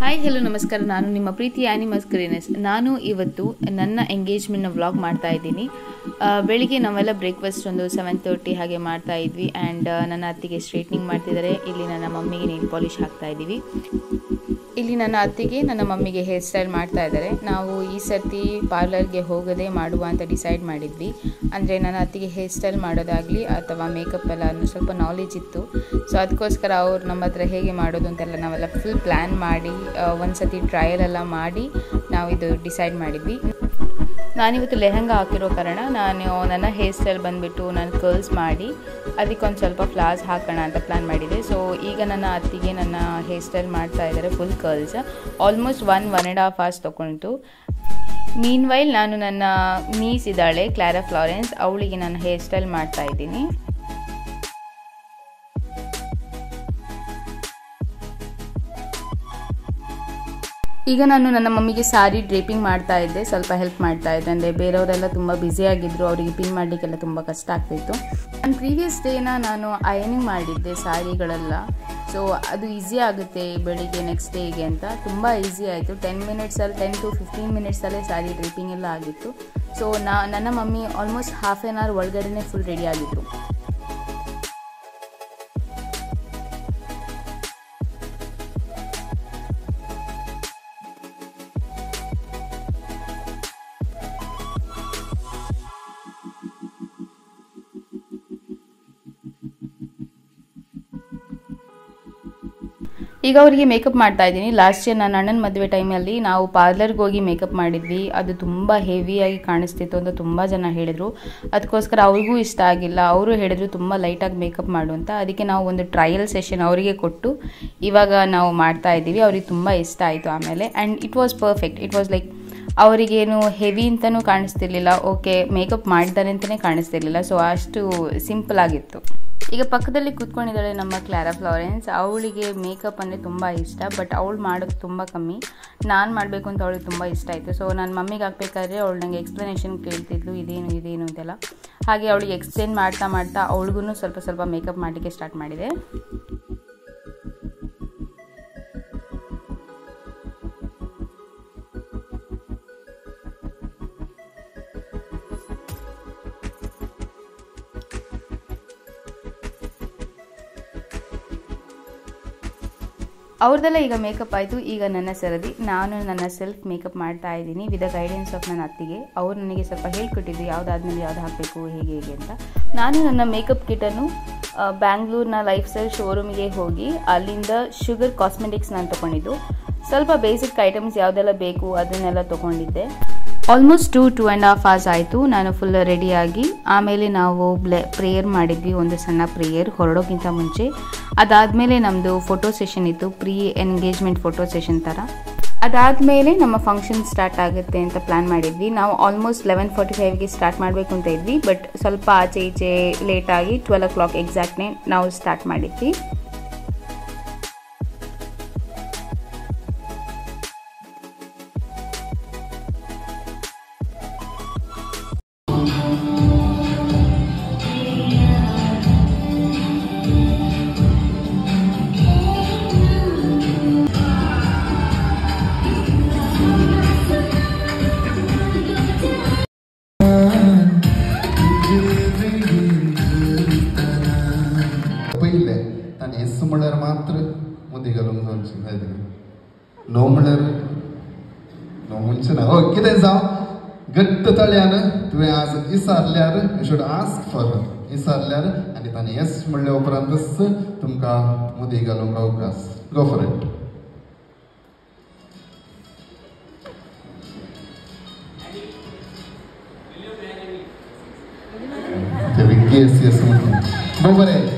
Hi hello ನಮಸ್ಕಾರ. ನಾನು ನಿಮ್ಮ ಪ್ರೀತಿ ಆನಿಮಸ್ ಗ್ರೀನೆಸ್ ನಾನು ಇವತ್ತು ನನ್ನ ಎಂಗೇಜ್ಮೆಂಟ್ನ ವ್ಲಾಗ್ ಮಾಡ್ತಾ ಇದ್ದೀನಿ. ಬೆಳಿಗ್ಗೆ ನಾವೆಲ್ಲ ಬ್ರೇಕ್ಫಾಸ್ಟ್ ಒಂದು ಸೆವೆನ್ ತರ್ಟಿ ಹಾಗೆ ಮಾಡ್ತಾ ಇದ್ವಿ ಆ್ಯಂಡ್ ನನ್ನ ಅತ್ತಿಗೆ ಸ್ಟ್ರೈಟ್ನಿಂಗ್ ಮಾಡ್ತಿದ್ದಾರೆ ಇಲ್ಲಿ ನನ್ನ ಮಮ್ಮಿಗೆ ನೀಲ್ ಪಾಲಿಶ್ ಹಾಕ್ತಾ ಇದ್ದೀವಿ. ಇಲ್ಲಿ ನನ್ನ ಅತ್ತಿಗೆ ನನ್ನ ಮಮ್ಮಿಗೆ ಹೇರ್ ಸ್ಟೈಲ್ ಮಾಡ್ತಾ ಇದ್ದಾರೆ. ನಾವು ಈ ಸರ್ತಿ ಪಾರ್ಲರ್ಗೆ ಹೋಗದೆ ಮಾಡುವ ಅಂತ ಡಿಸೈಡ್ ಮಾಡಿದ್ವಿ. ಅಂದರೆ ನನ್ನ ಅತ್ತಿಗೆ ಹೇರ್ ಸ್ಟೈಲ್ ಮಾಡೋದಾಗಲಿ ಅಥವಾ ಮೇಕಪ್ ಎಲ್ಲ ಅನ್ನೋ ಸ್ವಲ್ಪ ನಾಲೆಜ್ ಇತ್ತು. ಸೊ ಅದಕ್ಕೋಸ್ಕರ ಅವ್ರು ನಮ್ಮ ಹತ್ರ ಹೇಗೆ ಮಾಡೋದು ಅಂತೆಲ್ಲ ನಾವೆಲ್ಲ ಫುಲ್ ಪ್ಲ್ಯಾನ್ ಮಾಡಿ ಒಂದು ಸತಿ ಟ್ರಯಲ್ ಎಲ್ಲ ಮಾಡಿ ನಾವು ಇದು ಡಿಸೈಡ್ ಮಾಡಿದ್ವಿ. ನಾನಿವತ್ತು ಲೆಹಂಗಾ ಹಾಕಿರೋ ಕಾರಣ ನಾನು ನನ್ನ ಹೇರ್ ಸ್ಟೈಲ್ ಬಂದುಬಿಟ್ಟು ನಾನು ಕರ್ಲ್ಸ್ ಮಾಡಿ ಅದಕ್ಕೊಂದು ಸ್ವಲ್ಪ ಫ್ಲಾಸ್ ಹಾಕೋಣ ಅಂತ ಪ್ಲ್ಯಾನ್ ಮಾಡಿದೆ ಸೊ ಈಗ ನನ್ನ ಅತ್ತಿಗೆ ನನ್ನ ಹೇರ್ ಸ್ಟೈಲ್ ಮಾಡ್ತಾ ಇದ್ದಾರೆ full curls almost one one and half hours ತೊಗೊಂಡು. ಮೀನ್ ವೈಲ್ ನಾನು ನನ್ನ ನೀಸ್ ಇದ್ದಾಳೆ ಕ್ಲಾರಾ ಫ್ಲಾರೆನ್ಸ್ ಅವಳಿಗೆ ನಾನು ಹೇರ್ ಸ್ಟೈಲ್ ಮಾಡ್ತಾ ಇದ್ದೀನಿ. ಈಗ ನಾನು ನನ್ನ ಮಮ್ಮಿಗೆ ಸಾರಿ ಡ್ರೇಪಿಂಗ್ ಮಾಡ್ತಾ ಇದ್ದೆ, ಸ್ವಲ್ಪ ಹೆಲ್ಪ್ ಮಾಡ್ತಾ ಇದ್ದೆ. ಅಂದರೆ ಬೇರೆಯವರೆಲ್ಲ ತುಂಬ ಬ್ಯುಸಿ ಆಗಿದ್ರು, ಅವರಿಗೆ ಪಿನ್ ಮಾಡಲಿಕ್ಕೆಲ್ಲ ತುಂಬ ಕಷ್ಟ ಆಗ್ತಿತ್ತು. ನಾನು ಪ್ರೀವಿಯಸ್ ಡೇನ ನಾನು ಅಯನಿಂಗ್ ಮಾಡಿದ್ದೆ, ಸಾರಿಗಳೆಲ್ಲ. ಸೊ ಅದು ಈಸಿ ಆಗುತ್ತೆ ಬೆಳಿಗ್ಗೆ ನೆಕ್ಸ್ಟ್ ಡೇಗೆ ಅಂತ. ತುಂಬ ಈಸಿ ಆಯಿತು. ಟೆನ್ ಮಿನಿಟ್ಸಲ್ಲಿ ಟೆನ್ ಟು ಫಿಫ್ಟೀನ್ ಮಿನಿಟ್ಸಲ್ಲೇ ಸಾರಿ ಡ್ರೇಪಿಂಗ್ ಎಲ್ಲ ಆಗಿತ್ತು. ಸೊ ನಾ, ನನ್ನ mummy almost half an hour ಒಳಗಡೆನೇ full ready ಆಗಿದ್ರು ಈಗ ಅವರಿಗೆ ಮೇಕಪ್ ಮಾಡ್ತಾ ಇದ್ದೀನಿ. ಲಾಸ್ಟ್ ಇಯರ್ ನನ್ನ ಅಣ್ಣನ ಮದುವೆ ಟೈಮಲ್ಲಿ ನಾವು ಪಾರ್ಲರ್ಗೆ ಹೋಗಿ ಮೇಕಪ್ ಮಾಡಿದ್ವಿ. ಅದು ತುಂಬ ಹೆವಿಯಾಗಿ ಕಾಣಿಸ್ತಿತ್ತು ಅಂತ ತುಂಬ ಜನ ಹೇಳಿದರು. ಅದಕ್ಕೋಸ್ಕರ ಅವ್ರಿಗೂ ಇಷ್ಟ ಆಗಿಲ್ಲ. ಅವರು ಹೇಳಿದ್ರು ತುಂಬ ಲೈಟಾಗಿ ಮೇಕಪ್ ಮಾಡು ಅಂತ. ಅದಕ್ಕೆ ನಾವು ಒಂದು ಟ್ರಯಲ್ ಸೆಷನ್ ಅವರಿಗೆ ಕೊಟ್ಟು ಇವಾಗ ನಾವು ಮಾಡ್ತಾ ಇದ್ದೀವಿ. ಅವ್ರಿಗೆ ತುಂಬ ಇಷ್ಟ ಆಯಿತು ಆಮೇಲೆ. And it was perfect it was like ಅವರಿಗೇನು ಹೆವಿ ಅಂತಲೂ ಕಾಣಿಸ್ತಿರ್ಲಿಲ್ಲ. ಓಕೆ ಮೇಕಪ್ ಮಾಡ್ತಾರೆ ಅಂತಲೇ ಕಾಣಿಸ್ತಿರ್ಲಿಲ್ಲ. ಸೊ ಅಷ್ಟು ಸಿಂಪಲ್ ಆಗಿತ್ತು. ಈಗ ಪಕ್ಕದಲ್ಲಿ ಕೂತ್ಕೊಂಡಿದ್ದಾಳೆ ನಮ್ಮ ಕ್ಲಾರಾ ಫ್ಲಾರೆನ್ಸ್. ಅವಳಿಗೆ ಮೇಕಪ್ ಅಂದರೆ ತುಂಬ ಇಷ್ಟ ಬಟ್ ಅವಳು ಮಾಡೋದು ತುಂಬ ಕಮ್ಮಿ. ನಾನು ಮಾಡಬೇಕು ಅಂತ ಅವಳಿಗೆ ತುಂಬ ಇಷ್ಟ ಆಯಿತು. ಸೊ ನಾನು ಮಮ್ಮಿಗೆ ಹಾಕ್ಬೇಕಾದ್ರೆ ಅವಳು ನನಗೆ ಎಕ್ಸ್ಪ್ಲನೇಷನ್ ಕೇಳ್ತಿದ್ಲು, ಇದೇನು ಇದೇನು ಅಂತೆಲ್ಲ. ಹಾಗೆ ಅವಳಿಗೆ ಎಕ್ಸ್ಪ್ಲೇನ್ ಮಾಡ್ತಾ ಮಾಡ್ತಾ ಅವಳಿಗೂ ಸ್ವಲ್ಪ ಸ್ವಲ್ಪ ಮೇಕಪ್ ಮಾಡಲಿಕ್ಕೆ ಸ್ಟಾರ್ಟ್ ಮಾಡಿದೆ. ಅವ್ರದ್ದೆಲ್ಲ ಈಗ ಮೇಕಪ್ ಆಯಿತು. ಈಗ ನನ್ನ ಸರದಿ. ನಾನು ನನ್ನ ಸೆಲ್ಫ್ ಮೇಕಪ್ ಮಾಡ್ತಾ ಇದ್ದೀನಿ. ವಿದ ಗೈಡೆನ್ಸ್ ಆಫ್ ನನ್ನ ಅತ್ತಿಗೆ. ಅವ್ರು ನನಗೆ ಸ್ವಲ್ಪ ಹೇಳ್ಕೊಟ್ಟಿದ್ದು ಯಾವುದಾದ್ಮೇಲೆ ಯಾವ್ದು ಹಾಕಬೇಕು, ಹೇಗೆ ಹೇಗೆ ಅಂತ. ನಾನು ನನ್ನ ಮೇಕಪ್ ಕಿಟನ್ನು ಬ್ಯಾಂಗ್ಳೂರ್ನ ಲೈಫ್ ಸ್ಟೈಲ್ ಶೋರೂಮಿಗೆ ಹೋಗಿ, ಅಲ್ಲಿಂದ ಶುಗರ್ ಕಾಸ್ಮೆಟಿಕ್ಸ್ ನಾನು ತೊಗೊಂಡಿದ್ದು. ಸ್ವಲ್ಪ ಬೇಸಿಕ್ ಐಟಮ್ಸ್ ಯಾವುದೆಲ್ಲ ಬೇಕು, ಅದನ್ನೆಲ್ಲ ತೊಗೊಂಡಿದ್ದೆ. Almost two two and half hours ಆಯಿತು. ನಾನು ಫುಲ್ ರೆಡಿಯಾಗಿ ಆಮೇಲೆ ನಾವು ಬ್ಲೆ ಪ್ರೇಯರ್ ಮಾಡಿದ್ವಿ, ಒಂದು ಸಣ್ಣ ಪ್ರೇಯರ್ ಹೊರಡೋಕ್ಕಿಂತ ಮುಂಚೆ. ಅದಾದಮೇಲೆ ನಮ್ಮದು ಫೋಟೋ ಸೆಷನ್ ಇತ್ತು ಪ್ರೀ ಎಂಗೇಜ್ಮೆಂಟ್ ಫೋಟೋ ಸೆಷನ್ ಥರ. ಅದಾದಮೇಲೆ ನಮ್ಮ ಫಂಕ್ಷನ್ ಸ್ಟಾರ್ಟ್ ಆಗುತ್ತೆ ಅಂತ ಪ್ಲ್ಯಾನ್ ಮಾಡಿದ್ವಿ. ನಾವು ಆಲ್ಮೋಸ್ಟ್ ಲೆವೆನ್ ಫಾರ್ಟಿ ಫೈವ್ಗೆ ಸ್ಟಾರ್ಟ್ ಮಾಡಬೇಕು ಅಂತ ಇದ್ವಿ ಬಟ್ ಸ್ವಲ್ಪ ಆಚೆ, ಈಚೆ ಲೇಟಾಗಿ ಟ್ವೆಲ್ ಓ ಕ್ಲಾಕ್ ಎಕ್ಸಾಕ್ಟ್ನೇ ನಾವು ಸ್ಟಾರ್ಟ್ ಮಾಡಿದ್ವಿ. म्हळ्यार मात्र मदीं घालूंक जावची नो म्हळ्यार नो म्हणचे ना हय कितें जावं घट्ट तळ्यान तुवें आज इसारल्यार यू शूड आस्क फॉर इसारल्यार आनी ताणें येस म्हणल्या उपरांतच तुमकां मुदी घालूंक अवकाश go for it yes yes हो बरें